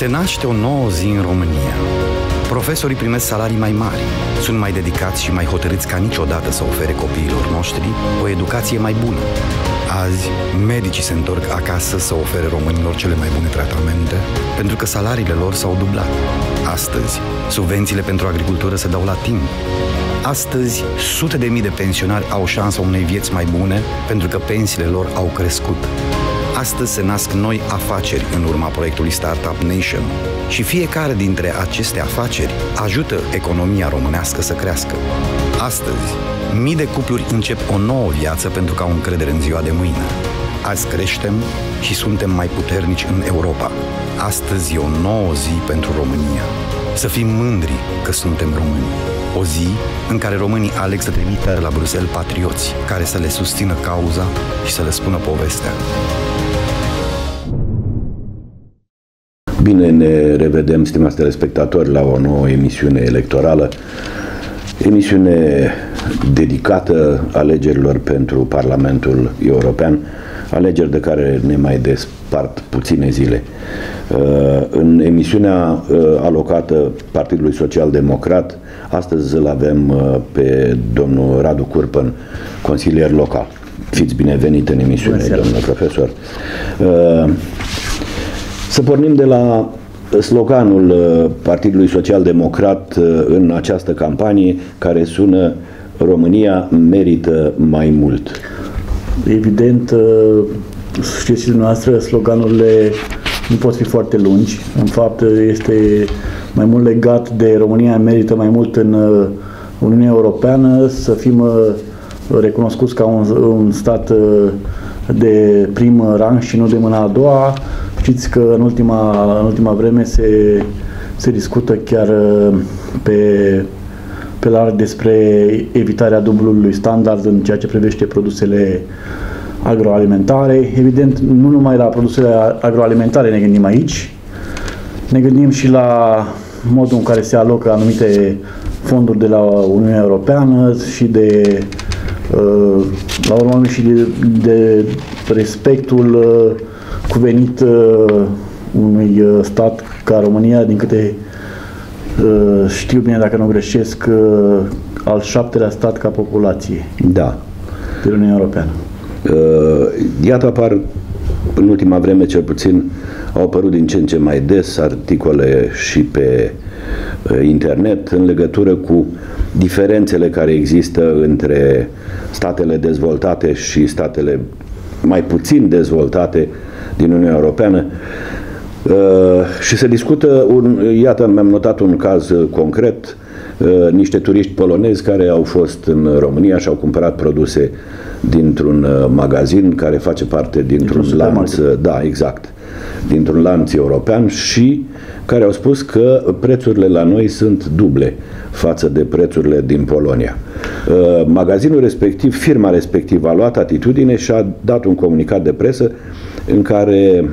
Se naște o nouă zi în România. Profesorii primesc salarii mai mari, sunt mai dedicați și mai hotărâți ca niciodată să ofere copiilor noștri o educație mai bună. Azi, medicii se întorc acasă să ofere românilor cele mai bune tratamente, pentru că salariile lor s-au dublat. Astăzi, subvențiile pentru agricultură se dau la timp. Astăzi, sute de mii de pensionari au șansa unei vieți mai bune, pentru că pensiile lor au crescut. Astăzi se nasc noi afaceri în urma proiectului Startup Nation și fiecare dintre aceste afaceri ajută economia românească să crească. Astăzi, mii de cupluri încep o nouă viață pentru că au încredere în ziua de mâine. Azi creștem și suntem mai puternici în Europa. Astăzi e o nouă zi pentru România. Să fim mândri că suntem români. O zi în care românii aleg să trimită la Bruxelles patrioți care să le susțină cauza și să le spună povestea. Bine ne revedem, stimați telespectatori, la o nouă emisiune electorală. Emisiune dedicată alegerilor pentru Parlamentul European, alegeri de care ne mai despart puține zile. Uh, în emisiunea uh, alocată Partidului Social Democrat, astăzi îl avem uh, pe domnul Radu Curpăn, consilier local. Fiți binevenit în emisiune, domnule profesor. Să pornim de la sloganul uh, Partidului Social Democrat uh, în această campanie care sună România merită mai mult. Evident, uh, știți dumneavoastră, sloganurile nu pot fi foarte lungi. În fapt, este mai mult legat de România merită mai mult în Uniunea Europeană, să fim recunoscuți ca un, un stat de prim rang și nu de mâna a doua, Știți că în ultima, în ultima vreme se, se discută chiar uh, pe, pe larg despre evitarea dublului standard în ceea ce privește produsele agroalimentare. Evident, nu numai la produsele agroalimentare ne gândim aici, ne gândim și la modul în care se alocă anumite fonduri de la Uniunea Europeană și de uh, la urmă și de, de respectul uh, cuvenit uh, unui uh, stat ca România, din câte uh, știu bine dacă nu greșesc, uh, al șaptelea stat ca populație. Da. De Uniunea Europeană. Uh, iată apar în ultima vreme cel puțin au apărut din ce în ce mai des articole și pe uh, internet în legătură cu diferențele care există între statele dezvoltate și statele mai puțin dezvoltate din Uniunea Europeană. Uh, și se discută, un, iată, mi-am notat un caz concret, uh, niște turiști polonezi care au fost în România și au cumpărat produse dintr-un uh, magazin care face parte dintr-un dintr lanț, da, exact, dintr-un lanț european și care au spus că prețurile la noi sunt duble față de prețurile din Polonia. Magazinul respectiv, firma respectivă a luat atitudine și a dat un comunicat de presă în care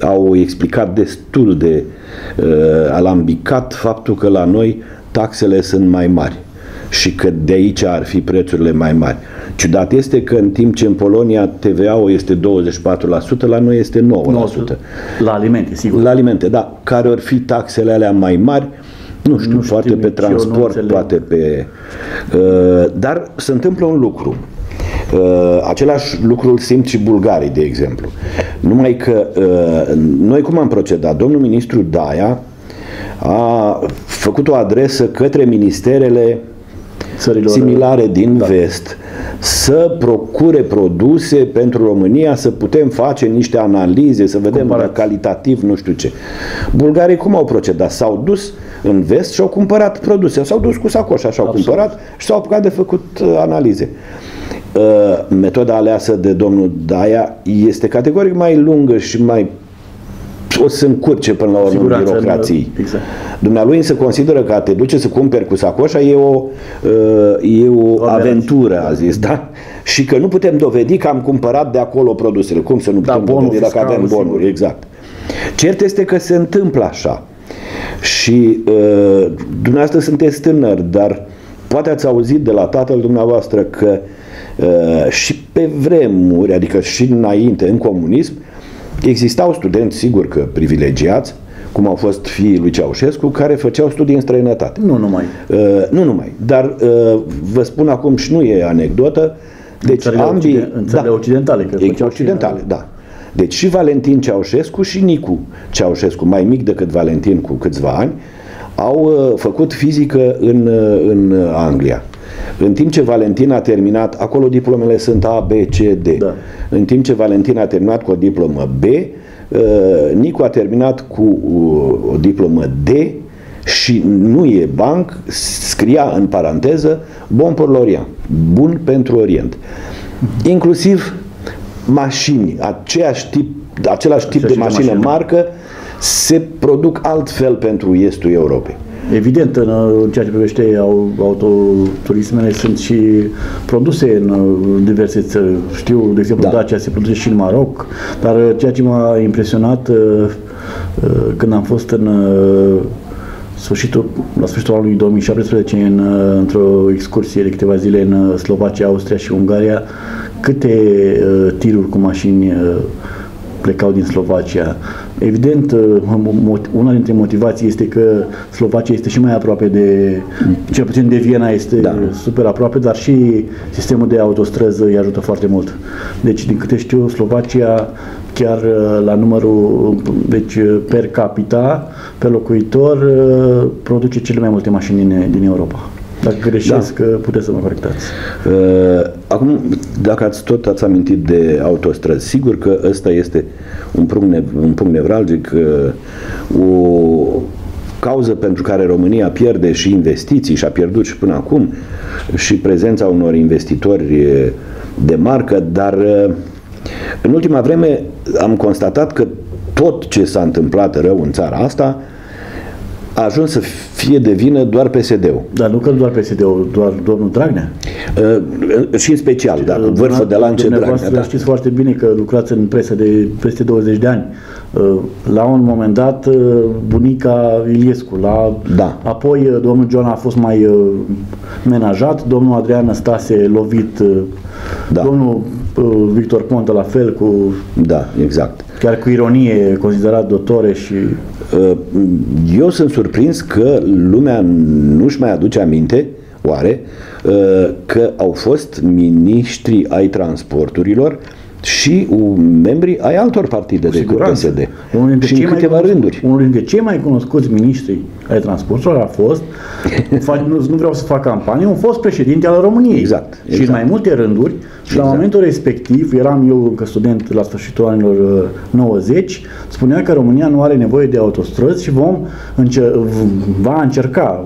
au explicat destul de uh, alambicat faptul că la noi taxele sunt mai mari și că de aici ar fi prețurile mai mari. Ciudat este că în timp ce în Polonia TVA-ul este 24%, la noi este 9%. La alimente, sigur. La alimente, da. Care ar fi taxele alea mai mari? Nu știu, nu poate pe transport, poate pe... Uh, dar se întâmplă un lucru. Uh, același lucru îl simt și bulgarii, de exemplu. Numai că uh, noi cum am procedat? Domnul ministru Daia a făcut o adresă către ministerele Țărilor similare din da. vest să procure produse pentru România, să putem face niște analize, să vedem Cumpărat. calitativ, nu știu ce. Bulgarii cum au procedat? S-au dus în vest și au cumpărat produse. S-au dus cu sacoșa și au Absolut. cumpărat și s-au apucat de făcut uh, analize. Uh, metoda aleasă de domnul Daia este categoric mai lungă și mai o să încurce până la urmă în birocrații. Exact. Dumnealui se consideră că a te duce să cumperi cu sacoșa e o, uh, e o, o aventură, a zis, da? Și că nu putem dovedi că am cumpărat de acolo produsele. Cum să nu da, putem da, dovedi dacă avem bonuri? Sigur. Exact. Cert este că se întâmplă așa. Și uh, dumneavoastră sunteți tânăr, dar poate ați auzit de la tatăl dumneavoastră că uh, Uh, și pe vremuri, adică și înainte, în comunism, existau studenți, sigur că privilegiați, cum au fost fiii lui Ceaușescu, care făceau studii în străinătate. Nu numai. Uh, nu numai, dar uh, vă spun acum și nu e anecdotă, deci în ambii, occident, în țările da, occidentale, că e occidentale, și, da. Deci și Valentin Ceaușescu și Nicu Ceaușescu, mai mic decât Valentin cu câțiva ani, au uh, făcut fizică în, uh, în Anglia. În timp ce Valentin a terminat, acolo diplomele sunt A, B, C, D. Da. În timp ce Valentin a terminat cu o diplomă B, uh, Nicu a terminat cu o diplomă D și nu e banc, scria în paranteză Bon pour l'Orient, bun pentru Orient. Inclusiv mașini, aceeași tip, același tip de mașină, de mașină marcă, se produc altfel pentru estul Europei. Evident, în, în ceea ce privește autoturismele, sunt și produse în diverse țări. Știu, de exemplu, da. Dacia se produce și în Maroc, dar ceea ce m-a impresionat uh, uh, când am fost în uh, sfârșitul, la sfârșitul anului 2017 în, într-o excursie de câteva zile în Slovacia, Austria și Ungaria, câte uh, tiruri cu mașini uh, plecau din Slovacia. Evident, uh, una dintre motivații este că Slovacia este și mai aproape de, cel puțin de Viena este da. super aproape, dar și sistemul de autostrăzi îi ajută foarte mult. Deci, din câte știu, Slovacia chiar uh, la numărul, deci uh, per capita, pe locuitor, produce cele mai multe mașini din, din Europa. Dacă greșesc, da. puteți să mă corectați. Uh, acum, dacă ați tot ați amintit de autostrăzi, sigur că ăsta este un punct, ne, un punct nevralgic, uh, o cauză pentru care România pierde și investiții și a pierdut și până acum și prezența unor investitori de marcă, dar uh, în ultima vreme am constatat că tot ce s-a întâmplat rău în țara asta a ajuns să fie de vină doar PSD-ul. Dar nu că doar PSD-ul, doar domnul Dragnea. Uh, și în special, da, uh, vârful de lance Dragnea. Da. știți foarte bine că lucrați în presă de peste 20 de ani. Uh, la un moment dat, uh, bunica Iliescu, la, da. apoi uh, domnul John a fost mai uh, menajat, domnul Adrian Stase lovit, uh, da. domnul uh, Victor Ponta la fel cu... Da, exact. Chiar cu ironie considerat dotore și Uh, eu sunt surprins că lumea nu-și mai aduce aminte, oare, uh, că au fost miniștri ai transporturilor și membri ai altor partide decât PSD. Unul dintre și în câteva rânduri. Unul dintre cei mai cunoscuți miniștri ai transporturilor a fost, nu, nu vreau să fac campanie, un fost președinte al României. Exact. exact. Și în mai multe rânduri. Și exact. la momentul respectiv, eram eu încă student la sfârșitul anilor 90, uh, spunea că România nu are nevoie de autostrăzi și vom încer- va încerca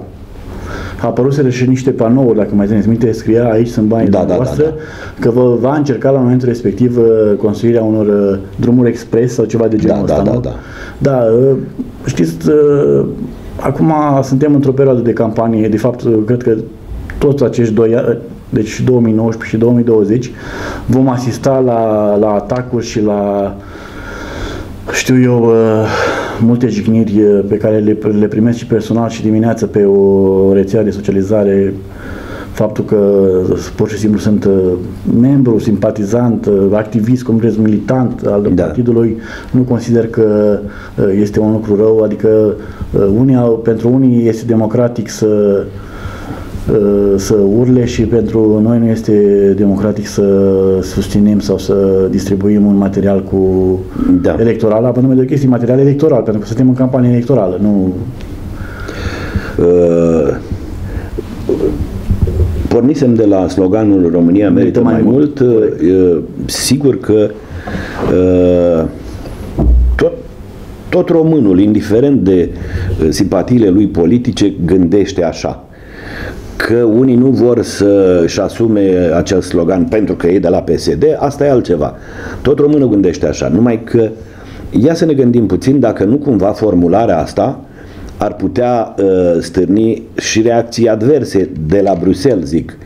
apăruseră și niște panouri, dacă mai țineți minte, scria aici sunt banii da, voastre, da, da, da. că vă va încerca la momentul respectiv uh, construirea unor uh, drumuri expres sau ceva de genul da, ăsta, da, nu? Da, da. da, știți, acum suntem într-o perioadă de campanie, de fapt, cred că toți acești doi ani, deci 2019 și 2020, vom asista la, la atacuri și la, știu eu, multe jigniri eh, pe care le, le primesc și personal și dimineață pe o rețea de socializare faptul că pur și simplu sunt eh, membru, simpatizant, eh, activist, cum vreți, militant al da. partidului, nu consider că este un lucru rău, adică unii, pentru unii este democratic să Uh, să urle și pentru noi nu este democratic să susținem sau să distribuim un material cu da. electoral, având de o chestie material electoral, pentru că suntem în campanie electorală, nu... Uh, pornisem de la sloganul România merită mai, mai mult, mult. Uh, sigur că uh, tot, tot românul, indiferent de uh, simpatiile lui politice, gândește așa Că unii nu vor să-și asume acel slogan pentru că e de la PSD, asta e altceva. Tot românul gândește așa, numai că ia să ne gândim puțin dacă nu cumva formularea asta ar putea uh, stârni și reacții adverse de la Bruxelles, zic.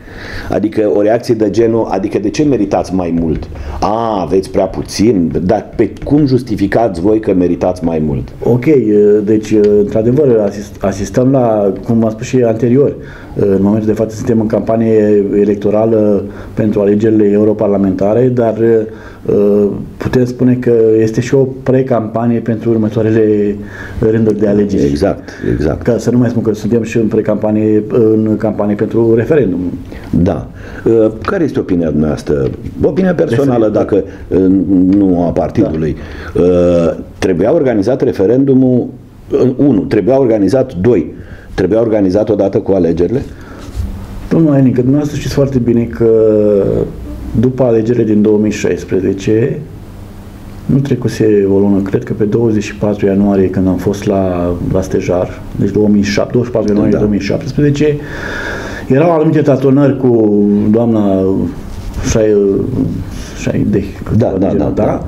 Adică o reacție de genul, adică de ce meritați mai mult? A, aveți prea puțin, dar pe cum justificați voi că meritați mai mult? Ok, deci într-adevăr asist, asistăm la, cum am spus și anterior, în momentul de față suntem în campanie electorală pentru alegerile europarlamentare, dar Uh, putem spune că este și o pre-campanie pentru următoarele rânduri de alegeri. Exact, exact. Ca să nu mai spun că suntem și în pre-campanie, în campanie pentru referendum. Da. Uh, care este opinia dumneavoastră? Opinia personală, dacă uh, nu a partidului. Da. Trebuia organizat referendumul, unu, trebuia organizat, doi, trebuia organizat odată cu alegerile? Domnul Enică, dumneavoastră știți foarte bine că după alegerile din 2016, nu trecuse o lună, cred că pe 24 ianuarie când am fost la, la Stejar, deci 2007, 24 ianuarie da. 2017, erau anumite tatonări cu doamna Șaideh. Da, da, da, da, da.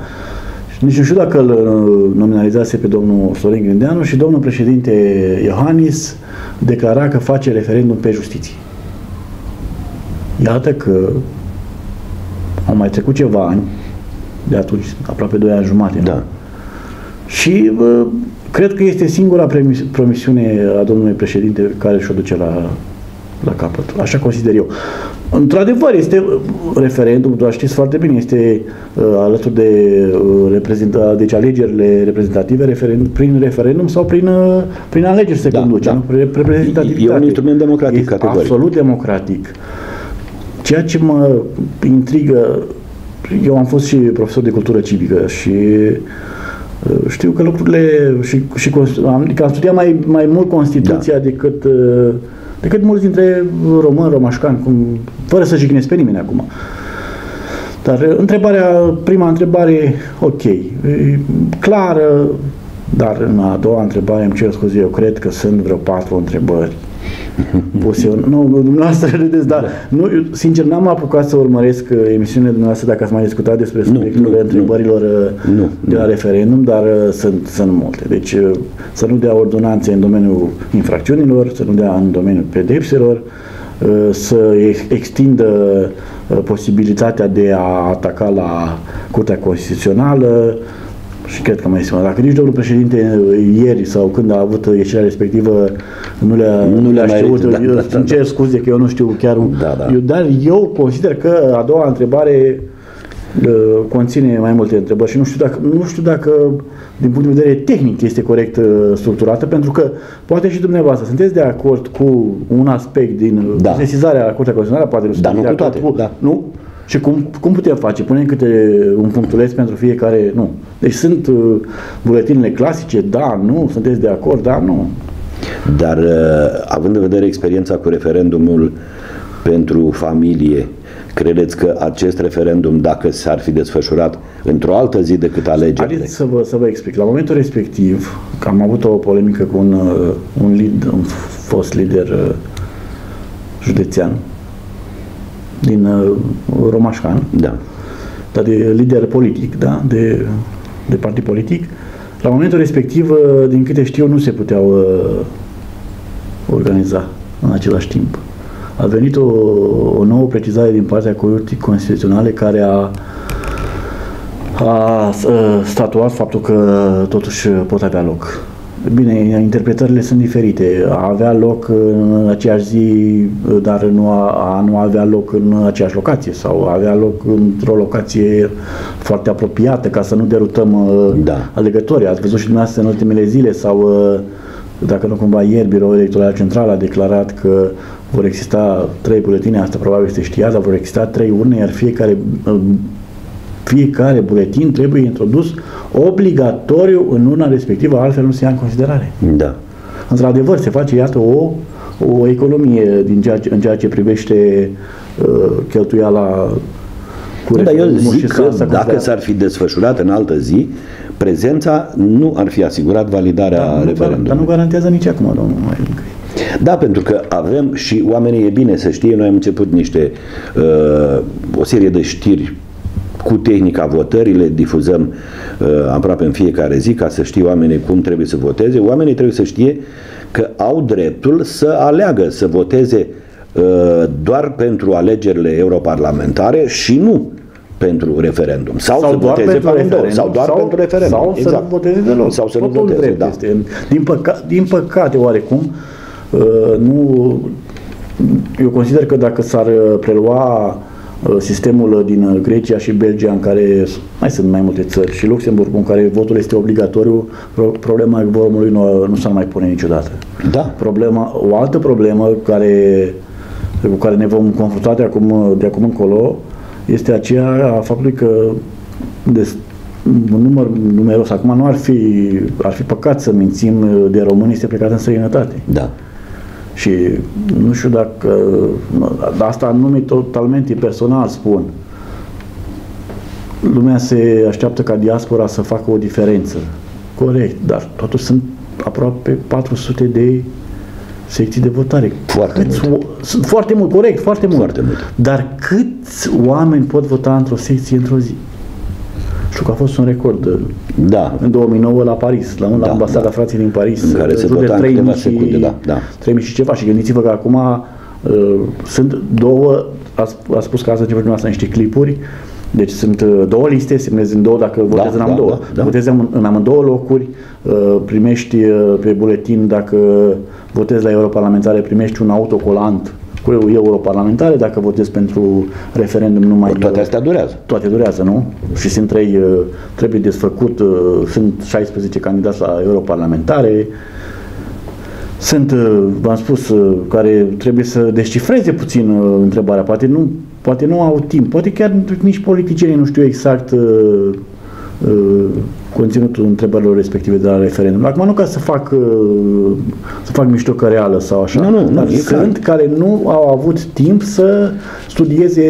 Nici nu știu dacă îl uh, nominalizase pe domnul Sorin Grindeanu și domnul președinte Iohannis declara că face referendum pe justiție. Iată că au mai trecut ceva ani, de atunci, aproape 2 ani jumate. Da. Și bă, cred că este singura promisiune a domnului președinte care și-o duce la, la capăt. Așa consider eu. Într-adevăr, este referendum, doar știți foarte bine, este uh, alături de uh, reprezenta, deci alegerile reprezentative referendum, prin referendum sau prin, uh, prin alegeri se da, conduce, da. nu? Reprezentativitate. E un instrument democratic este categoric. Absolut democratic. Ceea ce mă intrigă, eu am fost și profesor de cultură civică și uh, știu că lucrurile și, și am, adică am studiat mai, mai mult Constituția da. decât, uh, decât mulți dintre români, romașcani, cum, fără să jignesc pe nimeni acum. Dar uh, întrebarea, prima întrebare, ok, clară, dar în a doua întrebare îmi cer scuze, eu cred că sunt vreo patru întrebări puse. Nu, dumneavoastră râdeți, dar da. nu, sincer n-am apucat să urmăresc uh, emisiunile dumneavoastră dacă ați mai discutat despre subiectul întrebărilor uh, nu, de la nu. referendum, dar uh, sunt, sunt multe. Deci să nu dea ordonanțe în domeniul infracțiunilor, să nu dea în domeniul pedepselor, să extindă posibilitatea de a ataca la Curtea Constituțională, și cred că mai este Dacă nici domnul președinte ieri sau când a avut ieșirea respectivă nu le-a, nu le-a știut, da, eu da, da, cer da. scuze că eu nu știu chiar, da, da. Eu, dar eu consider că a doua întrebare uh, conține mai multe întrebări și nu știu dacă, nu știu dacă din punct de vedere tehnic este corect uh, structurată, pentru că poate și dumneavoastră sunteți de acord cu un aspect din da. sesizarea Curtea Constituțională, poate nu da, nu cu toate, cu, da. nu? Și cum, cum putem face? Punem câte un punctuleț pentru fiecare? Nu. Deci sunt uh, buletinele clasice, da, nu, sunteți de acord, da, nu. Dar uh, având în vedere experiența cu referendumul pentru familie, credeți că acest referendum, dacă s-ar fi desfășurat într-o altă zi decât alegerile? Haideți să vă, să vă explic. La momentul respectiv, că am avut o polemică cu un, uh, un, lead, un fost lider uh, județean, din uh, Romașcan, da. dar de lider politic, da? de, de partid politic. La momentul respectiv, uh, din câte știu, nu se puteau uh, organiza în același timp. A venit o, o nouă precizare din partea Curții Constituționale care a, a statuat faptul că totuși pot avea loc. Bine, interpretările sunt diferite. A avea loc în aceeași zi, dar nu a, a nu avea loc în aceeași locație sau a avea loc într-o locație foarte apropiată ca să nu derutăm uh, da. alegătorii. Ați văzut și dumneavoastră în ultimele zile sau uh, dacă nu cumva ieri, Biroul Electoral Central a declarat că vor exista trei buletine, asta probabil este știați, dar vor exista trei urne, iar fiecare uh, fiecare buletin trebuie introdus obligatoriu în urna respectivă, altfel nu se ia în considerare. Da. Într-adevăr, se face, iată, o, o economie din ceea ce, în ceea ce privește uh, cheltuiala cu da, eu zic că dacă s-ar fi desfășurat în altă zi, prezența nu ar fi asigurat validarea da, referendumului. Dar nu garantează nici acum, domnul Da, pentru că avem și oamenii e bine să știe, noi am început niște uh, o serie de știri cu tehnica votării, le difuzăm uh, aproape în fiecare zi ca să știe oamenii cum trebuie să voteze. Oamenii trebuie să știe că au dreptul să aleagă, să voteze doar pentru alegerile europarlamentare și nu pentru referendum. Sau, sau să doar voteze pentru referendum. Sau doar sau, pentru referendum. Sau exact. să nu voteze deloc. Sau să nu Totul voteze, drept da. Este. Din, păca, din păcate, oarecum, uh, nu, eu consider că dacă s-ar uh, prelua uh, sistemul din Grecia și Belgia, în care mai sunt mai multe țări, și Luxemburg, în care votul este obligatoriu, problema vorumului nu, nu s-ar mai pune niciodată. Da. Problema, o altă problemă care, cu care ne vom confrunta de acum, de acum încolo este aceea a faptului că de, un număr numeros, acum nu ar fi, ar fi păcat să mințim de români este plecat în străinătate. Da. Și nu știu dacă, asta nu mi totalmente personal spun, lumea se așteaptă ca diaspora să facă o diferență. Corect, dar totuși sunt aproape 400 de secții de votare. Foarte câți, mult. Sunt foarte mult, corect, foarte mult. Foarte mult. Dar câți oameni pot vota într-o secție într-o zi? Știu că a fost un record da. în 2009 la Paris, la, da, ambasada da. frații din Paris. În care se vota în câteva secunde, da, da. 3000 și ceva și gândiți-vă că acum uh, sunt două, a, a spus că asta ce dumneavoastră niște clipuri, deci sunt uh, două liste, semnezi în două dacă votezi da, în amândouă. Da, da, da. Votezi în, în amândouă locuri, uh, primești uh, pe buletin dacă votezi la europarlamentare, primești un autocolant cu europarlamentare, dacă votezi pentru referendum nu mai... Toate astea durează. Toate durează, nu? Și sunt trei, trebuie desfăcut, sunt 16 candidați la europarlamentare, sunt, v-am spus, care trebuie să descifreze puțin întrebarea, poate nu, poate nu au timp, poate chiar nici politicienii nu știu exact uh, uh, conținutul întrebărilor respective de la referendum. Acum nu ca să fac, uh, să fac mișto reală sau așa, nu, nu, dar nu, sunt clar. care nu au avut timp să studieze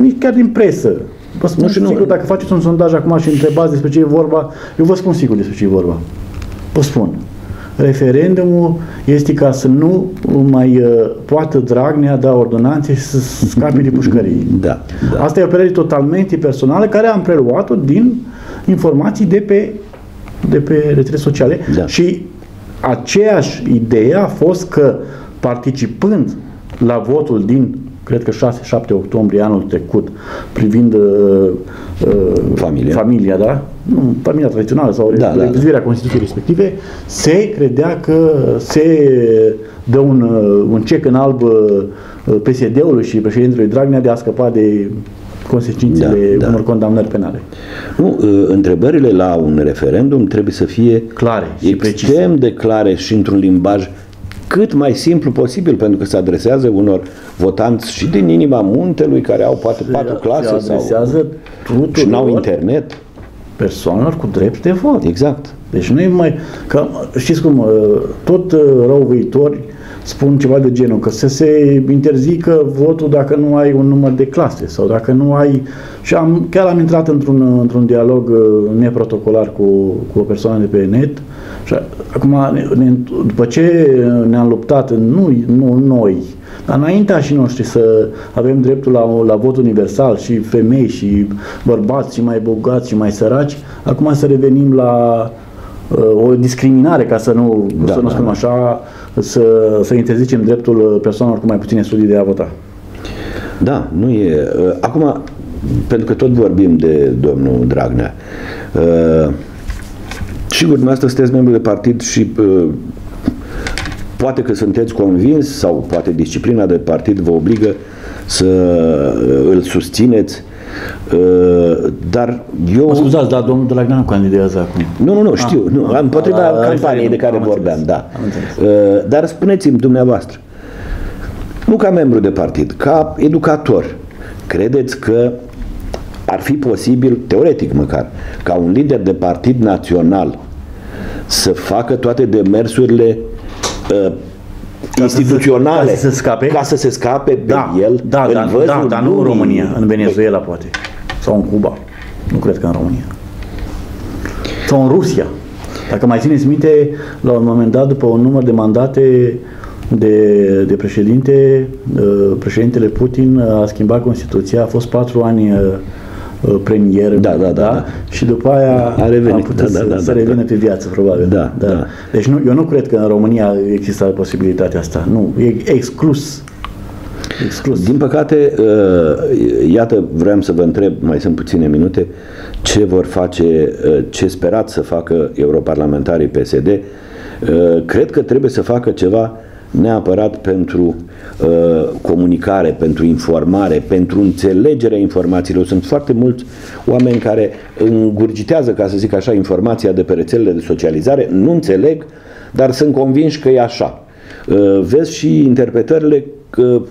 nici chiar din presă. Vă spun nu, sigur, nu. dacă faceți un sondaj acum și întrebați despre ce e vorba, eu vă spun sigur despre ce e vorba. Vă spun. Referendumul este ca să nu mai uh, poată Dragnea da ordonanțe și să scape de pușcării. Da, da. Asta e o părere totalmente personală care am preluat-o din informații de pe, de pe rețele sociale da. și aceeași idee a fost că participând la votul din cred că 6-7 octombrie anul trecut privind uh, uh, familia. familia, da? Nu, familia tradițională sau da, revizuirea da, Constituției respective, se credea că se dă un, uh, un cec în alb uh, PSD-ului și președintelui Dragnea de a scăpa de consecințele da, da. unor condamnări penale. Nu, uh, întrebările la un referendum trebuie să fie clare și extrem precise. de clare și într-un limbaj cât mai simplu posibil, pentru că se adresează unor votanți și din inima muntelui, care au poate se, patru clase se adresează sau și n-au internet. Persoanelor cu drept de vot. Exact. Deci nu e mai... Că, știți cum, uh, tot uh, rău viitori spun ceva de genul, că să se interzică votul dacă nu ai un număr de clase sau dacă nu ai... Și am, chiar am intrat într-un, într-un dialog uh, neprotocolar cu, cu o persoană de pe net și acum, ne, după ce ne-am luptat, nu, nu noi, dar înaintea și noștri să avem dreptul la, la vot universal și femei și bărbați și mai bogați și mai săraci, acum să revenim la uh, o discriminare, ca să nu, da, să nu da, spunem da. așa, să, să interzicem dreptul persoanelor cu mai puține studii de a vota. Da, nu e. Uh, acum, pentru că tot vorbim de domnul Dragnea, uh, sigur, dumneavoastră sunteți membru de partid și uh, poate că sunteți convins sau poate disciplina de partid vă obligă să îl susțineți dar eu... Mă scuzați, dar domnul Dragnea nu candidează acum. Nu, nu, nu, știu. Ah, nu, am împotriva campaniei de care vorbeam, da. Dar spuneți-mi dumneavoastră, nu ca membru de partid, ca educator, credeți că ar fi posibil, teoretic măcar, ca un lider de partid național să facă toate demersurile uh, ca instituționale să se, ca să se scape, ca să se scape da, pe el da, în da, da, dar nu în România, în Venezuela poate. Sau în Cuba. Nu cred că în România. Sau în Rusia. Dacă mai țineți minte, la un moment dat, după un număr de mandate de, de președinte, uh, președintele Putin a schimbat Constituția, a fost patru ani uh, uh, premier, da, da, da, da, și după aia a, revenit, a putut da, da, să, da, să da, revină da. pe viață, probabil. Da, da. da. Deci nu, eu nu cred că în România există posibilitatea asta. Nu, e exclus. exclus. Din păcate, uh, iată, vreau să vă întreb, mai sunt puține minute, ce vor face, uh, ce sperați să facă europarlamentarii PSD. Uh, cred că trebuie să facă ceva neapărat pentru uh, comunicare, pentru informare, pentru înțelegerea informațiilor. Sunt foarte mulți oameni care îngurgitează, ca să zic așa, informația de pe rețelele de socializare, nu înțeleg, dar sunt convinși că e așa. Uh, vezi și interpretările că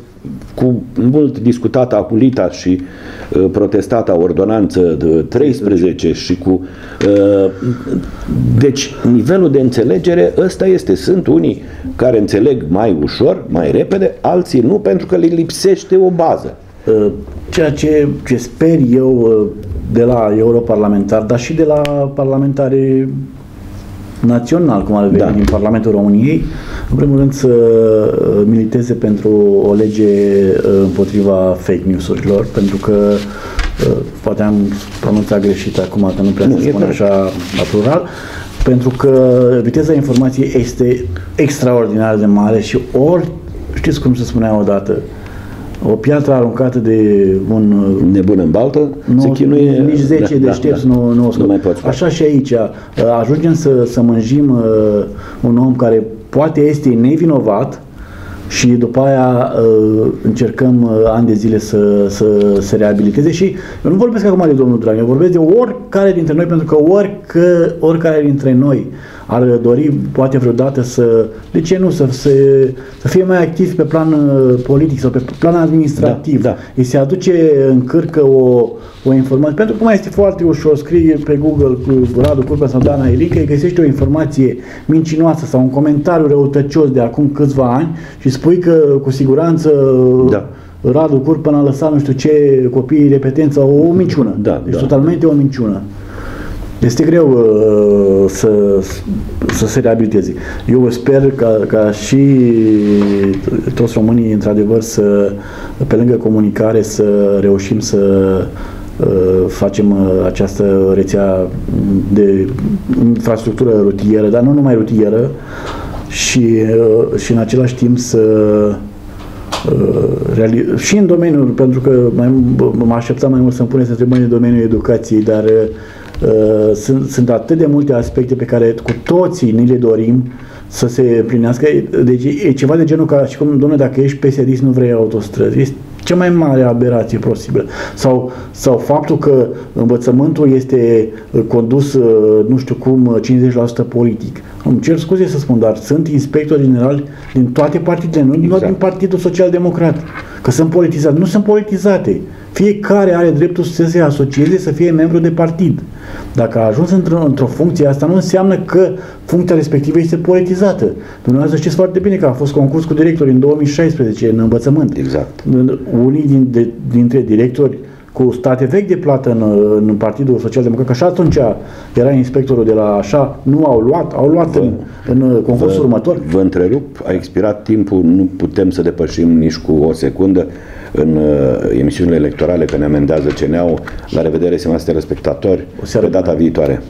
cu mult discutată aculita și uh, protestata ordonanță de 13 și cu uh, deci nivelul de înțelegere ăsta este. Sunt unii care înțeleg mai ușor, mai repede, alții nu pentru că le lipsește o bază. Uh, ceea ce, ce sper eu de la europarlamentar, dar și de la parlamentare național, cum ar veni, da. din Parlamentul României, în primul rând să uh, militeze pentru o lege uh, împotriva fake news-urilor, pentru că uh, poate am pronunțat greșit acum, că nu prea nu, se spune așa la plural, pentru că viteza informației este extraordinar de mare și ori, știți cum se spunea odată, o piatră aruncată de un... Nebun în baltă, nu, se chinuie... Nici 10 da, deștepți da, nu, nu, nu mai poți Așa și aici. Ajungem să, să mânjim uh, un om care poate este nevinovat și după aia uh, încercăm uh, ani de zile să, să se reabiliteze și eu nu vorbesc acum de domnul Dragnea, vorbesc de oricare dintre noi, pentru că orică, oricare dintre noi ar dori poate vreodată să, de ce nu, să, să, să fie mai activ pe plan uh, politic sau pe plan administrativ. Da, da. Îi se aduce în cârcă o, o informație, pentru că mai este foarte ușor, scrie pe Google cu Radu Curba sau Dana Elica, îi găsești o informație mincinoasă sau un comentariu răutăcios de acum câțiva ani și spui că cu siguranță da. Radu Curpa a lăsat nu știu ce copii repetență, o, o minciună. Da, deci da. totalmente o minciună. Este greu uh, să, să se reabiliteze. Eu sper ca, ca și toți românii, într-adevăr, să, pe lângă comunicare, să reușim să uh, facem uh, această rețea de infrastructură rutieră, dar nu numai rutieră, și, uh, și în același timp să uh, și în domeniul, pentru că mai, mă așteptam mai mult să-mi puneți întrebări în domeniul educației, dar Uh, sunt, sunt atât de multe aspecte pe care cu toții ni le dorim să se împlinească. Deci e ceva de genul ca și cum, domnule, dacă ești pesedist, nu vrei autostrăzi. Este cea mai mare aberație posibilă. Sau, sau faptul că învățământul este uh, condus, uh, nu știu cum, 50% politic. Îmi cer scuze să spun, dar sunt inspectori generali din toate partidele, nu exact. din Partidul Social Democrat. Că sunt politizate. Nu sunt politizate. Fiecare are dreptul să se asocieze, să fie membru de partid. Dacă a ajuns într-o, într funcție, asta nu înseamnă că funcția respectivă este politizată. Dumneavoastră știți foarte bine că a fost concurs cu directori în 2016 în învățământ. Exact. Unii din, de, dintre directori cu state vechi de plată în, în Partidul Social Democrat, că și atunci era inspectorul de la așa, nu au luat, au luat vă, în, în concursul vă, următor. Vă întrerup, a expirat timpul, nu putem să depășim nici cu o secundă în uh, emisiunile electorale, că ne amendează CNA-ul. La revedere, stimați telespectatori, pe data viitoare.